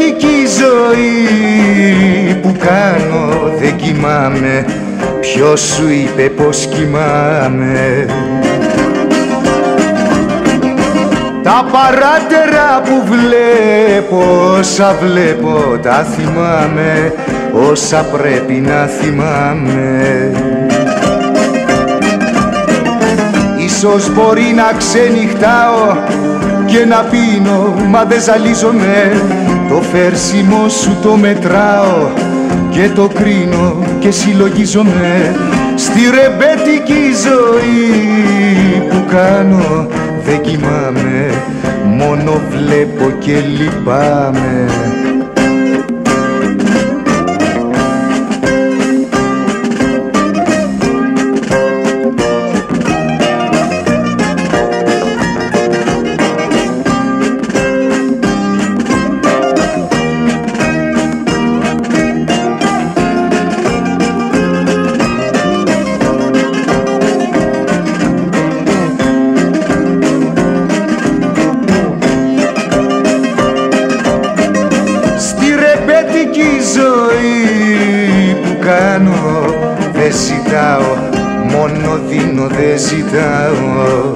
εξαιρετική ζωή που κάνω δεν κοιμάμαι. Ποιος σου είπε πως κοιμάμαι; Τα παράτερα που βλέπω όσα βλέπω τα θυμάμαι. Όσα πρέπει να θυμάμαι. Ίσως μπορεί να ξενυχτάω και να πίνω μα δεν ζαλίζομαι. Το φέρσιμο σου το μετράω και το κρίνω και συλλογίζομαι. Στη ρεμπέτικη ζωή που κάνω δεν κοιμάμαι Μόνο βλέπω και λυπάμαι ζωή που κάνω δεν ζητάω μόνο δίνω δεν ζητάω.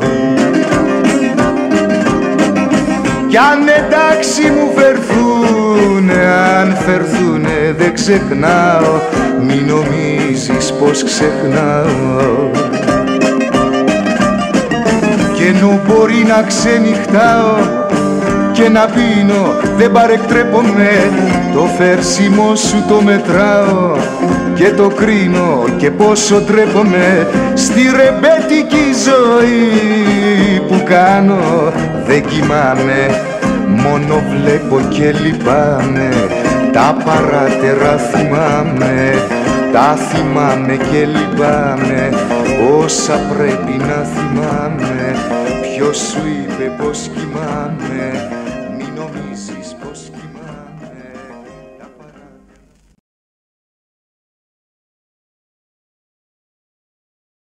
Κι αν εντάξει μου φερθούνε αν φερθούνε δεν ξεχνάω μη νομίζεις πως ξεχνάω. Και ενώ μπορεί να ξενυχτάω και να πίνω δεν παρεκτρέπομαι. Το φέρσιμο σου το μετράω και το κρίνω και πόσο τρέπομαι στη ρεμπέτικη ζωή που κάνω δεν κοιμάμαι μόνο βλέπω και λυπάμαι. Τα παράτερα θυμάμαι τα θυμάμαι και λυπάμαι. Όσα πρέπει να θυμάμαι Ποιος σου είπε πως κοιμάμαι Μην νομίζεις πως κοιμάμαι